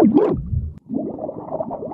Woof, woof, woof.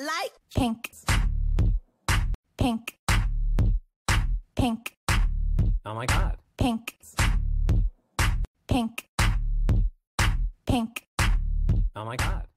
Like pink. Pink. Pink. Oh my god. Pink. Pink. Pink. Oh my god.